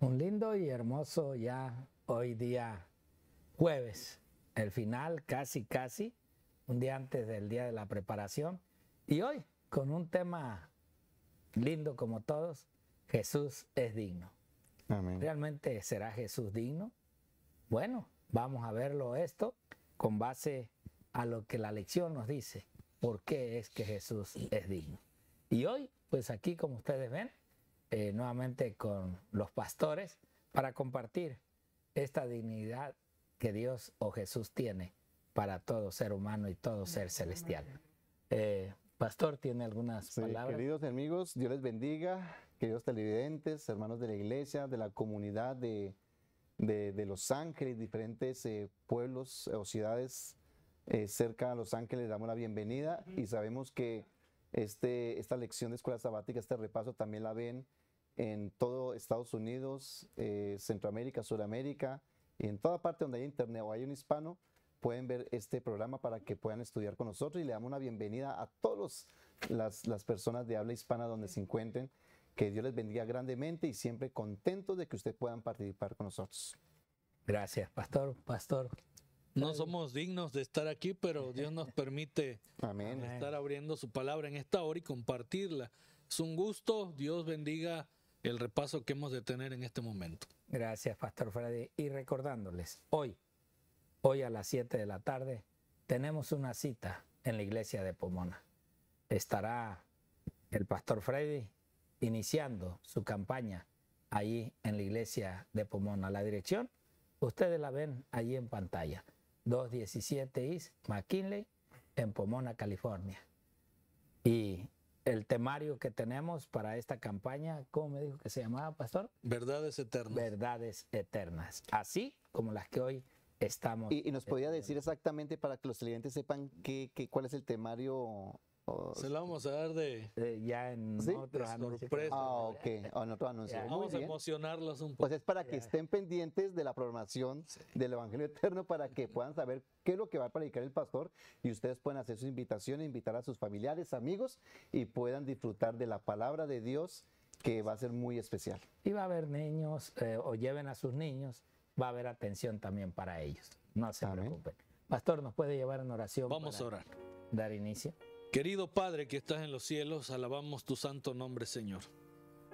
Un lindo y hermoso ya hoy día jueves, el final casi casi, un día antes del día de la preparación. Y hoy con un tema lindo como todos, Jesús es digno. Amén. ¿Realmente será Jesús digno? Bueno, vamos a verlo esto con base a lo que la lección nos dice, por qué es que Jesús es digno. Y hoy, pues aquí como ustedes ven, eh, nuevamente con los pastores para compartir esta dignidad que Dios o Jesús tiene para todo ser humano y todo ser celestial. Eh, pastor, ¿tiene algunas Sí, palabras? queridos amigos, Dios les bendiga, queridos televidentes, hermanos de la iglesia, de la comunidad de, de- de Los Ángeles, diferentes eh, pueblos o ciudades eh, cerca a Los Ángeles, damos la bienvenida y sabemos que este, esta lección de escuela sabática, este repaso también la ven en todo Estados Unidos, eh, Centroamérica, Sudamérica y en toda parte donde hay internet o hay un hispano, pueden ver este programa para que puedan estudiar con nosotros y le damos una bienvenida a todas las, las personas de habla hispana donde se encuentren. Que Dios les bendiga grandemente y siempre contentos de que ustedes puedan participar con nosotros. Gracias, pastor. Pastor, No somos dignos de estar aquí, pero Dios nos permite Amén. Amén. estar abriendo su palabra en esta hora y compartirla. Es un gusto. Dios bendiga el repaso que hemos de tener en este momento. Gracias, Pastor Freddy. Y recordándoles, hoy, hoy a las 7 de la tarde, tenemos una cita en la iglesia de Pomona. Estará el Pastor Freddy iniciando su campaña ahí en la iglesia de Pomona. La dirección, ustedes la ven allí en pantalla. 217 East McKinley, en Pomona, California. Y el temario que tenemos para esta campaña, ¿cómo me dijo que se llamaba, Pastor? Verdades eternas. verdades eternas, así como las que hoy estamos. Y, y nos podía decir exactamente para que los televidentes sepan qué, qué- cuál es el temario. O- Se la vamos a dar de... eh, ya en ¿Sí? otros De anuncios. sorpresa. Ah, ok, en otro anuncio. Vamos a emocionarlos un poco. Pues es para que estén pendientes de la programación del Evangelio Eterno para que puedan saber qué es lo que va a predicar el pastor y ustedes pueden hacer su invitación, invitar a sus familiares, amigos y puedan disfrutar de la palabra de Dios que va a ser muy especial. Y va a haber niños eh, o lleven a sus niños, va a haber atención también para ellos. No se Amén. preocupen. Pastor, ¿nos puede llevar en oración? Vamos a orar. Dar inicio. Querido Padre que estás en los cielos, alabamos tu santo nombre, Señor.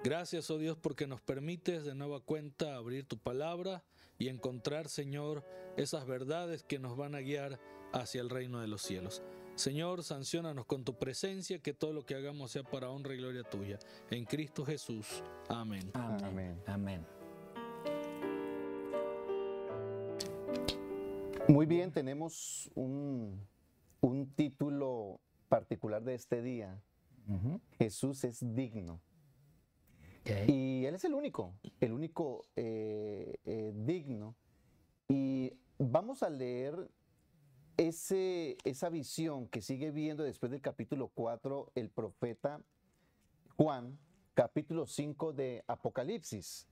Gracias, oh Dios, porque nos permites de nueva cuenta abrir tu palabra y encontrar, Señor, esas verdades que nos van a guiar hacia el reino de los cielos. Señor, sancionanos con tu presencia, que todo lo que hagamos sea para honra y gloria tuya. En Cristo Jesús. Amén. Amén. Amén. Amén. Muy bien, tenemos un, un título particular de este día. Jesús es digno. Y Él es el único, el único eh, eh, digno. Y vamos a leer ese, esa visión que sigue viendo después del capítulo 4 el profeta Juan, capítulo 5 de Apocalipsis.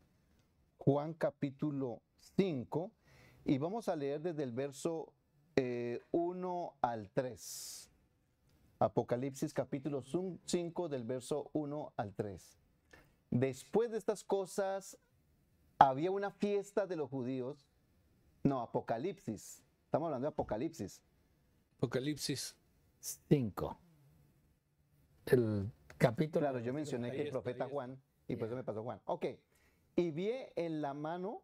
Juan capítulo 5 y vamos a leer desde el verso 1 al 3. Apocalipsis capítulo 5 del verso 1 al 3. Después de estas cosas, había una fiesta de los judíos. No, Apocalipsis. Estamos hablando de Apocalipsis. Apocalipsis. Cinco. El capítulo. Claro, yo mencioné que el profeta. Juan, y por eso me pasó Juan. Ok. Y vi en la mano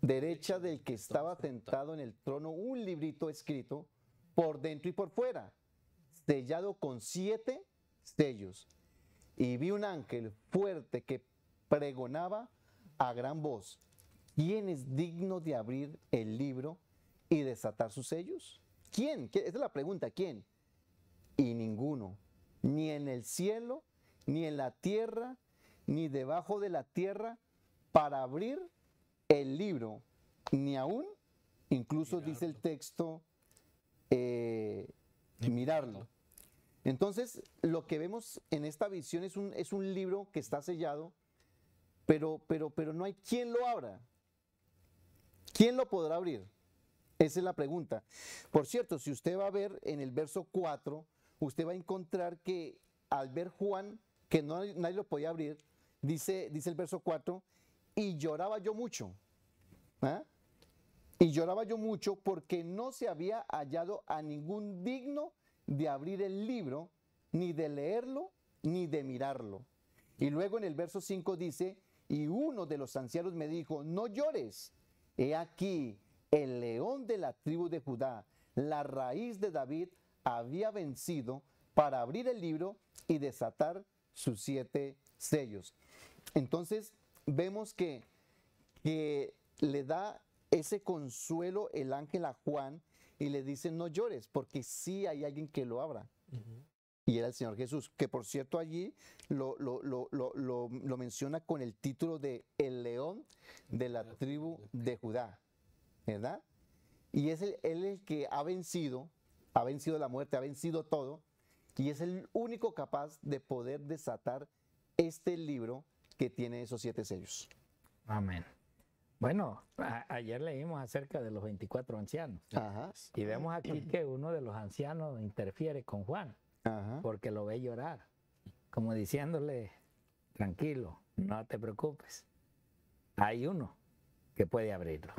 derecha del que estaba sentado en el trono un librito escrito por dentro y por fuera, sellado con siete sellos. Y vi un ángel fuerte que pregonaba a gran voz, ¿quién es digno de abrir el libro y desatar sus sellos? ¿Quién? ¿Qué- Esa es la pregunta, ¿quién? Y ninguno, ni en el cielo, ni en la tierra, ni debajo de la tierra, para abrir el libro, ni aún, incluso dice el texto, eh, mirarlo. Entonces, lo que vemos en esta visión es un, es un libro que está sellado, pero, pero, pero no hay quien lo abra. ¿Quién lo podrá abrir? Esa es la pregunta. Por cierto, si usted va a ver en el verso 4, usted va a encontrar que al ver Juan, que no, nadie lo podía abrir, dice, dice el verso 4, y lloraba yo mucho. ¿ah? Y lloraba yo mucho porque no se había hallado a ningún digno de abrir el libro, ni de leerlo, ni de mirarlo. Y luego en el verso 5 dice, y uno de los ancianos me dijo, no llores, he aquí el león de la tribu de Judá, la raíz de David, había vencido para abrir el libro y desatar sus siete sellos. Entonces vemos que, que le da ese consuelo el ángel a Juan y le dice, no llores, porque sí hay alguien que lo abra. Y era el Señor Jesús, que por cierto allí lo, lo, lo, lo, menciona con el título de el león de la tribu de Judá, ¿verdad? Y es el, él el que ha vencido, ha vencido la muerte, ha vencido todo, y es el único capaz de poder desatar este libro que tiene esos siete sellos. Amén. Bueno, ayer leímos acerca de los 24 ancianos. Y vemos aquí que uno de los ancianos interfiere con Juan, porque lo ve llorar, como diciéndole, tranquilo, no te preocupes. Hay uno que puede abrirlo.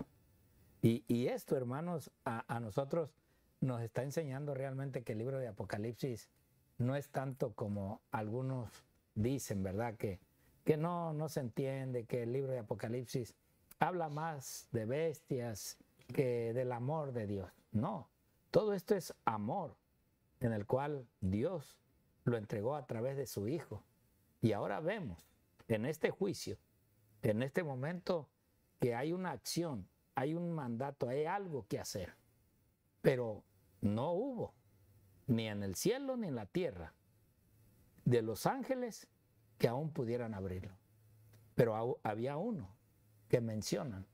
Y, esto, hermanos, a, a, nosotros nos está enseñando realmente que el libro de Apocalipsis no es tanto como algunos dicen, ¿verdad? Que, que no, no se entiende, que el libro de Apocalipsis habla más de bestias que del amor de Dios. No, todo esto es amor en el cual Dios lo entregó a través de su Hijo. Y ahora vemos en este juicio, en este momento, que hay una acción, hay un mandato, hay algo que hacer. Pero no hubo, ni en el cielo ni en la tierra, de los ángeles que aún pudieran abrirlo. Pero había uno que mencionan.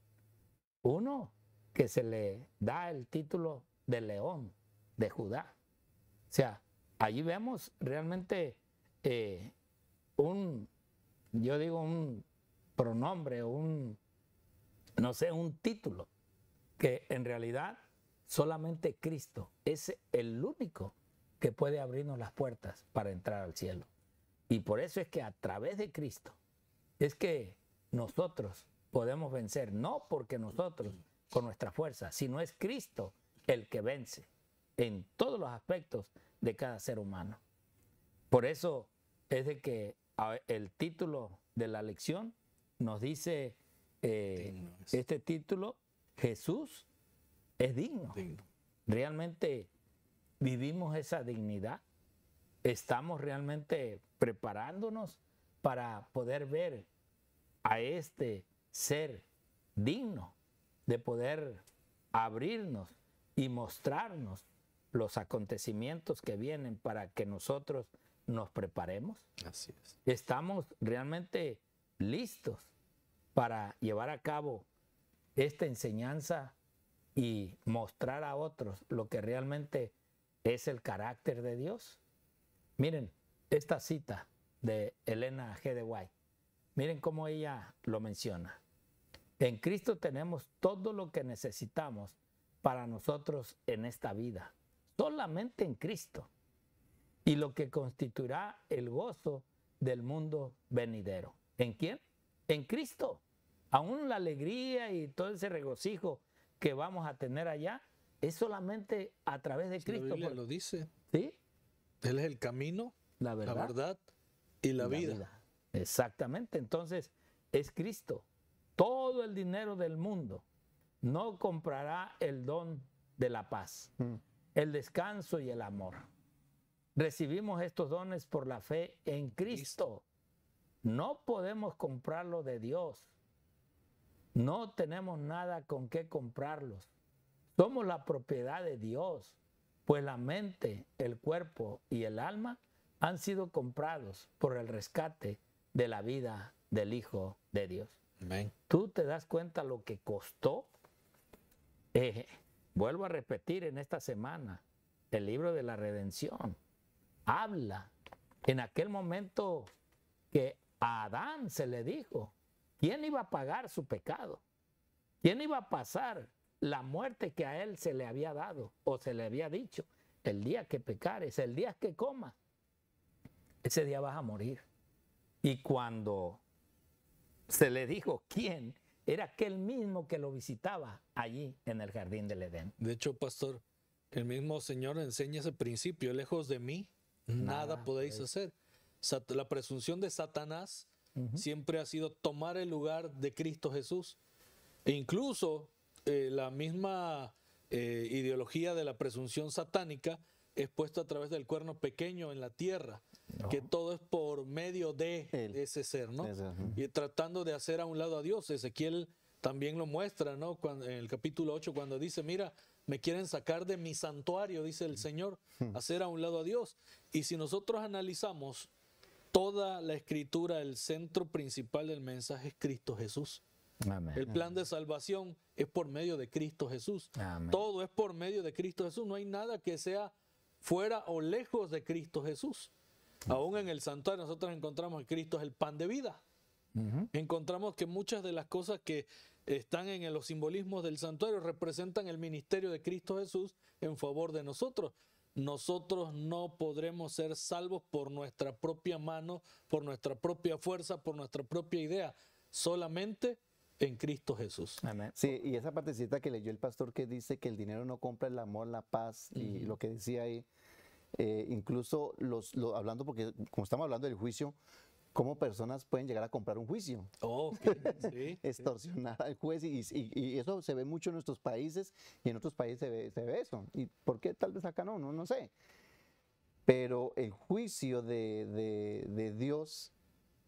Uno que se le da el título de león de Judá. O sea, allí vemos realmente eh, un, yo digo un pronombre, un, no sé, un título, que en realidad solamente Cristo es el único que puede abrirnos las puertas para entrar al cielo. Y por eso es que a través de Cristo es que nosotros podemos vencer, no porque nosotros con nuestra fuerza, sino es Cristo el que vence en todos los aspectos de cada ser humano. Por eso es de que el título de la lección nos dice eh, este título, Jesús es digno. Realmente vivimos esa dignidad. Estamos realmente preparándonos para poder ver a este ser digno de poder abrirnos y mostrarnos los acontecimientos que vienen para que nosotros nos preparemos. Así es. Estamos realmente listos para llevar a cabo esta enseñanza y mostrar a otros lo que realmente es el carácter de Dios. Miren, esta cita de Elena G. de White, miren cómo ella lo menciona. En Cristo tenemos todo lo que necesitamos para nosotros en esta vida, solamente en Cristo, y lo que constituirá el gozo del mundo venidero. ¿En quién? En Cristo. Aún la alegría y todo ese regocijo que vamos a tener allá es solamente a través de Cristo. La Biblia lo dice. ¿Sí? Él es el camino, la verdad, y la, vida. Exactamente. Entonces, es Cristo todo el dinero del mundo no comprará el don de la paz, mm. el descanso y el amor. Recibimos estos dones por la fe en Cristo. No podemos comprarlo de Dios. No tenemos nada con qué comprarlos. Somos la propiedad de Dios, pues la mente, el cuerpo y el alma han sido comprados por el rescate de la vida del Hijo de Dios. Tú te das cuenta lo que costó. Eh, vuelvo a repetir en esta semana, el libro de la redención habla en aquel momento que a Adán se le dijo, ¿quién iba a pagar su pecado? ¿Quién iba a pasar la muerte que a él se le había dado o se le había dicho? El día que pecares, el día que comas, ese día vas a morir. Y cuando se le dijo quién, era aquel mismo que lo visitaba allí en el jardín del Edén. De hecho, pastor, el mismo Señor enseña ese principio, lejos de mí, nada, Nada podéis podéis. hacer. Sat- La presunción de Satanás siempre ha sido tomar el lugar de Cristo Jesús. E incluso eh, la misma eh, ideología de la presunción satánica es puesta a través del cuerno pequeño en la tierra, que todo es por medio de Él. ese ser, ¿no? Ese. Y tratando de hacer a un lado a Dios. Ezequiel también lo muestra, ¿no? Cuando, en el capítulo 8, cuando dice, mira, me quieren sacar de mi santuario, dice el Señor, hacer a un lado a Dios. Y si nosotros analizamos toda la escritura, el centro principal del mensaje es Cristo Jesús. Amén. El plan de salvación es por medio de Cristo Jesús. Amén. Todo es por medio de Cristo Jesús. No hay nada que sea fuera o lejos de Cristo Jesús. Aún en el santuario nosotros encontramos que Cristo es el pan de vida. Encontramos que muchas de las cosas que están en los simbolismos del santuario representan el ministerio de Cristo Jesús en favor de nosotros. Nosotros no podremos ser salvos por nuestra propia mano, por nuestra propia fuerza, por nuestra propia idea, solamente en Cristo Jesús. Amén. Sí, y esa partecita que leyó el pastor que dice que el dinero no compra el amor, la paz y lo que decía ahí, eh, incluso los, lo- hablando, porque como estamos hablando del juicio, ¿cómo personas pueden llegar a comprar un juicio? Oh, sí. Extorsionar al juez y, y- y eso se ve mucho en nuestros países y en otros países se ve, se ve eso. ¿Y por qué tal vez acá no? No, no sé. Pero el juicio de, de- de Dios,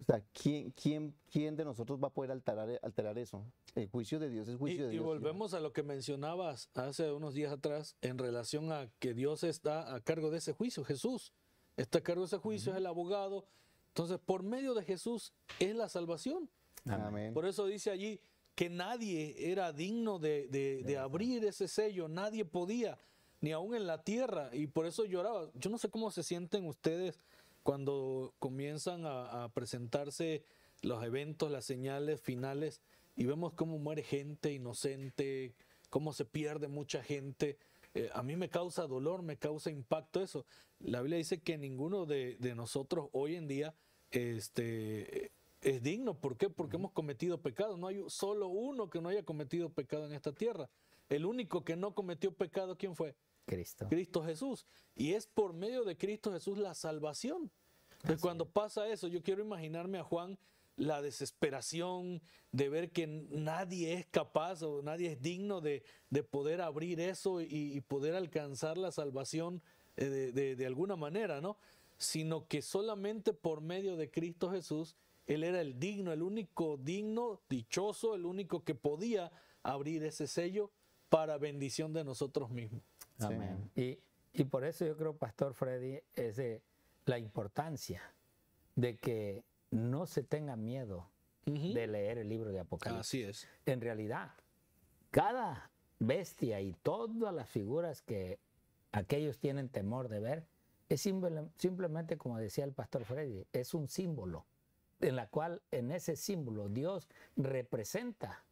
o sea, ¿quién, quién, quién de nosotros va a poder alterar, alterar eso? El juicio de Dios es Y, juicio de y Dios. volvemos a lo que mencionabas hace unos días atrás en relación a que Dios está a cargo de ese juicio. Jesús está a cargo de ese juicio, es el abogado. Entonces, por medio de Jesús es la salvación. Amén. Por eso dice allí que nadie era digno de, de- de abrir ese sello, nadie podía, ni aún en la tierra. Y por eso lloraba. Yo no sé cómo se sienten ustedes cuando comienzan a, a presentarse los eventos, las señales finales, y vemos cómo muere gente inocente, cómo se pierde mucha gente. Eh, a mí me causa dolor, me causa impacto eso. La Biblia dice que ninguno de, de nosotros hoy en día este, es digno. ¿Por qué? Porque hemos cometido pecado. No hay solo uno que no haya cometido pecado en esta tierra. El único que no cometió pecado, ¿quién fue? Cristo. Cristo Jesús. Y es por medio de Cristo Jesús la salvación. Entonces, cuando pasa eso, yo quiero imaginarme a Juan la desesperación de ver que nadie es capaz o nadie es digno de, de poder abrir eso y, y poder alcanzar la salvación eh, de, de- de alguna manera, ¿no? Sino que solamente por medio de Cristo Jesús, Él era el digno, el único digno, dichoso, el único que podía abrir ese sello para bendición de nosotros mismos. Amén. Y, y por eso yo creo, Pastor Freddy, es de la importancia de que no se tenga miedo de leer el libro de Apocalipsis. Así es. En realidad, cada bestia y todas las figuras que aquellos tienen temor de ver, es simple- simplemente, como decía el Pastor Freddy, es un símbolo, en la cual en ese símbolo Dios representa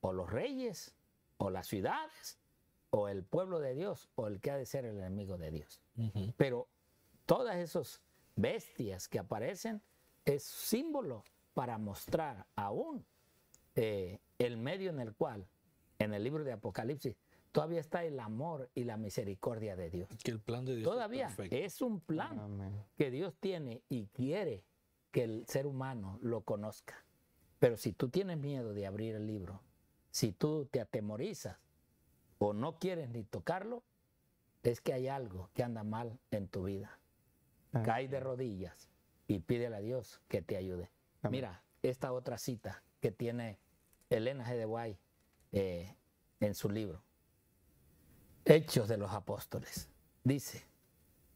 o los reyes, o las ciudades, o el pueblo de Dios, o el que ha de ser el enemigo de Dios. Pero todas esas bestias que aparecen es símbolo para mostrar aún eh, el medio en el cual, en el libro de Apocalipsis, todavía está el amor y la misericordia de Dios. Que el plan de Dios Todavía es un plan Amén. que Dios tiene y quiere que el ser humano lo conozca. Pero si tú tienes miedo de abrir el libro, si tú te atemorizas o no quieres ni tocarlo, es que hay algo que anda mal en tu vida. Cae de rodillas y pídele a Dios que te ayude. Amén. Mira, esta otra cita que tiene Elena G. de Guay eh, en su libro, Hechos de los Apóstoles. Dice,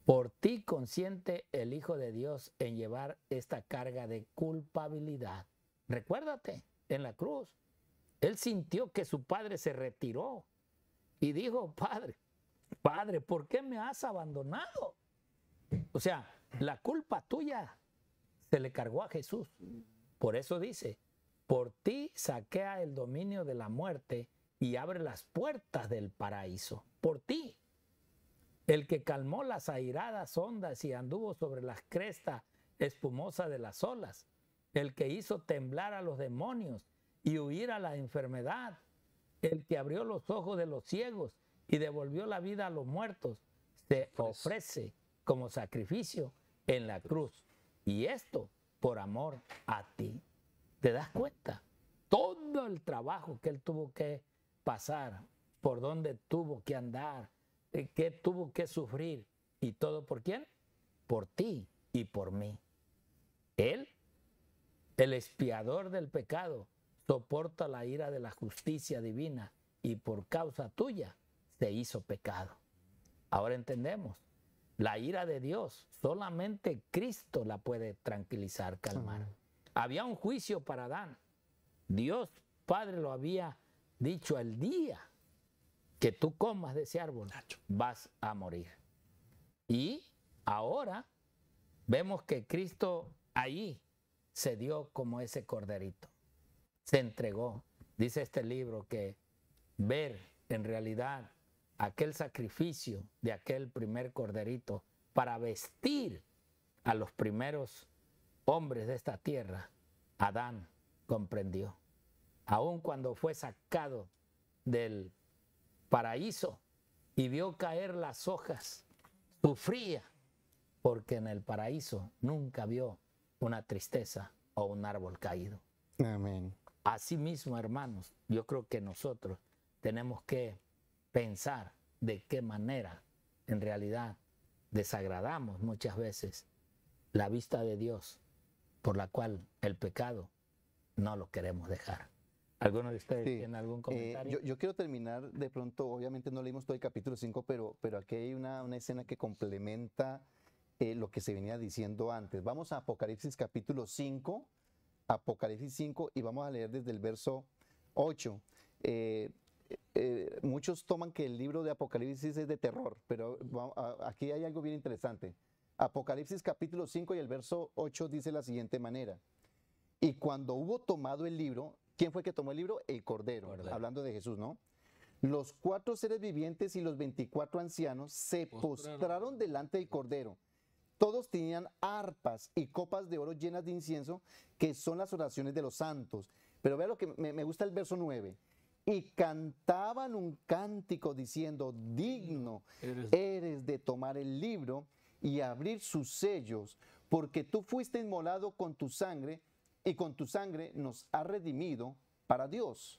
por ti consiente el Hijo de Dios en llevar esta carga de culpabilidad. Recuérdate, en la cruz, él sintió que su padre se retiró y dijo, Padre, Padre, ¿por qué me has abandonado? O sea, la culpa tuya se le cargó a Jesús. Por eso dice, por ti saquea el dominio de la muerte y abre las puertas del paraíso. Por ti. El que calmó las airadas ondas y anduvo sobre las crestas espumosas de las olas. el que hizo temblar a los demonios y huir a la enfermedad, el que abrió los ojos de los ciegos y devolvió la vida a los muertos, se ofrece como sacrificio en la cruz. Y esto por amor a ti. ¿Te das cuenta? Todo el trabajo que él tuvo que pasar, por donde tuvo que andar, eh, que tuvo que sufrir, y todo por quién? Por ti y por mí. Él, el expiador del pecado, soporta la ira de la justicia divina y por causa tuya se hizo pecado. Ahora entendemos, la ira de Dios solamente Cristo la puede tranquilizar, calmar. Había un juicio para Adán. Dios Padre lo había dicho el día que tú comas de ese árbol, vas a morir. Y ahora vemos que Cristo ahí se dio como ese corderito, se entregó. Dice este libro que ver en realidad aquel sacrificio de aquel primer corderito para vestir a los primeros hombres de esta tierra, Adán comprendió. Aun cuando fue sacado del paraíso y vio caer las hojas, sufría porque en el paraíso nunca vio una tristeza o un árbol caído. Amén. Asimismo, hermanos, yo creo que nosotros tenemos que pensar de qué manera en realidad desagradamos muchas veces la vista de Dios por la cual el pecado no lo queremos dejar. ¿Alguno de ustedes tiene algún Eh, comentario? yo, yo quiero terminar de pronto, obviamente no leímos todo el capítulo 5, pero, pero aquí hay una, una escena que complementa eh, lo que se venía diciendo antes. Vamos a Apocalipsis capítulo 5, Apocalipsis 5, y vamos a leer desde el verso 8. Eh, eh, muchos toman que el libro de Apocalipsis es de terror, pero aquí hay algo bien interesante. Apocalipsis capítulo 5 y el verso 8 dice la siguiente manera. Y cuando hubo tomado el libro, ¿quién fue que tomó el libro? El Cordero, Cordero. hablando de Jesús, ¿no? Los cuatro seres vivientes y los 24 ancianos se Postraron. postraron delante del Cordero. Todos tenían arpas y copas de oro llenas de incienso, que son las oraciones de los santos. Pero vea lo que me, me gusta el verso 9. Y cantaban un cántico diciendo, digno Eres- de tomar el libro y abrir sus sellos, porque tú fuiste inmolado con tu sangre y con tu sangre nos ha redimido para Dios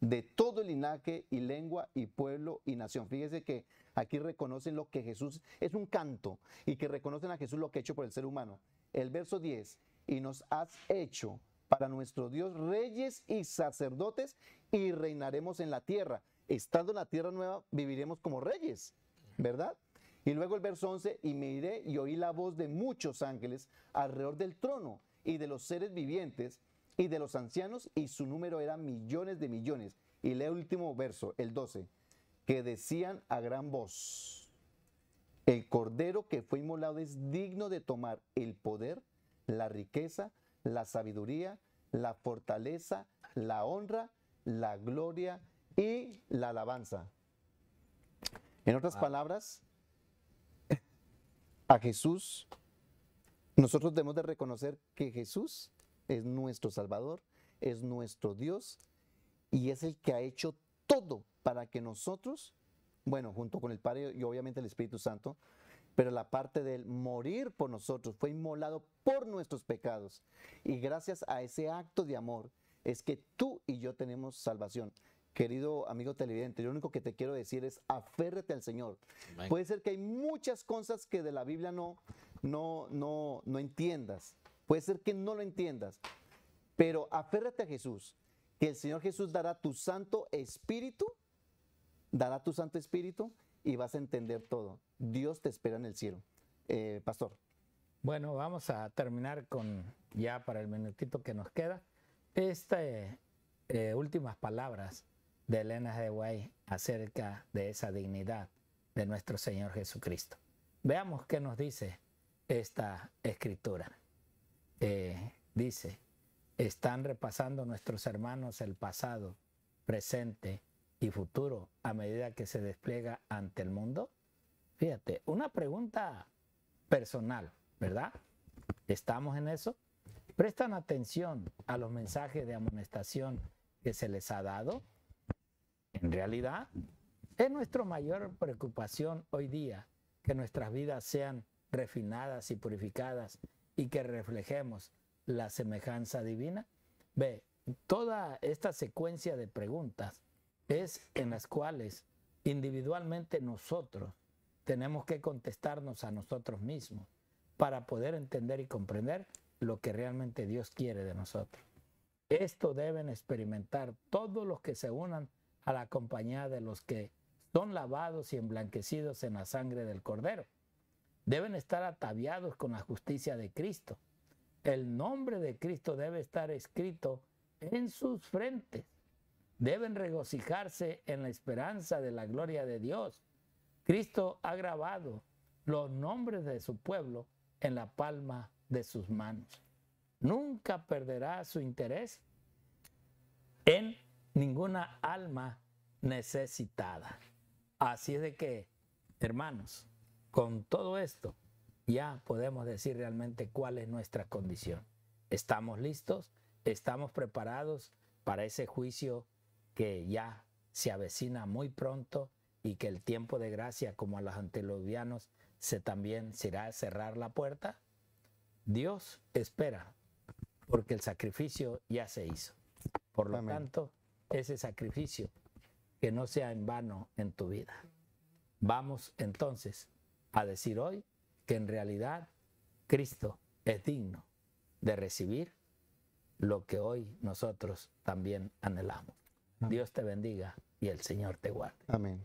de todo el linaje y lengua y pueblo y nación. Fíjese que aquí reconocen lo que Jesús es un canto y que reconocen a Jesús lo que ha hecho por el ser humano. El verso 10, y nos has hecho para nuestro Dios reyes y sacerdotes y reinaremos en la tierra. Estando en la tierra nueva, viviremos como reyes, ¿verdad? Y luego el verso 11, y miré y oí la voz de muchos ángeles alrededor del trono y de los seres vivientes y de los ancianos, y su número era millones de millones. Y el último verso, el 12, que decían a gran voz, el cordero que fue inmolado es digno de tomar el poder, la riqueza, la sabiduría, la fortaleza, la honra, la gloria y la alabanza. En otras palabras, a Jesús, nosotros debemos de reconocer que Jesús es nuestro Salvador, es nuestro Dios y es el que ha hecho todo para que nosotros, bueno, junto con el Padre y obviamente el Espíritu Santo, pero la parte del morir por nosotros fue inmolado por nuestros pecados. Y gracias a ese acto de amor es que tú y yo tenemos salvación. Querido amigo televidente, lo único que te quiero decir es aférrate al Señor. Puede ser que hay muchas cosas que de la Biblia no, no, no, no entiendas. Puede ser que no lo entiendas. Pero aférrate a Jesús, que el Señor Jesús dará tu Santo Espíritu, dará tu Santo Espíritu y vas a entender todo. Dios te espera en el cielo. Eh, pastor. Bueno, vamos a terminar con, ya para el minutito que nos queda, estas eh, últimas palabras de Elena de Guay acerca de esa dignidad de nuestro Señor Jesucristo. Veamos qué nos dice esta escritura. Eh, dice, están repasando nuestros hermanos el pasado, presente y futuro a medida que se despliega ante el mundo. Fíjate, una pregunta personal, ¿verdad? ¿Estamos en eso? ¿Prestan atención a los mensajes de amonestación que se les ha dado? En realidad, es nuestra mayor preocupación hoy día que nuestras vidas sean refinadas y purificadas y que reflejemos la semejanza divina. Ve, toda esta secuencia de preguntas es en las cuales individualmente nosotros tenemos que contestarnos a nosotros mismos para poder entender y comprender lo que realmente Dios quiere de nosotros. Esto deben experimentar todos los que se unan a la compañía de los que son lavados y emblanquecidos en la sangre del Cordero. Deben estar ataviados con la justicia de Cristo. El nombre de Cristo debe estar escrito en sus frentes. Deben regocijarse en la esperanza de la gloria de Dios. Cristo ha grabado los nombres de su pueblo en la palma de sus manos. Nunca perderá su interés en ninguna alma necesitada. Así es de que, hermanos, con todo esto ya podemos decir realmente cuál es nuestra condición. ¿Estamos listos? ¿Estamos preparados para ese juicio que ya se avecina muy pronto y que el tiempo de gracia, como a los antediluvianos, se también será cerrar la puerta? Dios espera, porque el sacrificio ya se hizo. Por lo tanto, ese sacrificio que no sea en vano en tu vida. Vamos entonces a decir hoy que en realidad Cristo es digno de recibir lo que hoy nosotros también anhelamos. Dios te bendiga y el Señor te guarde. Amén.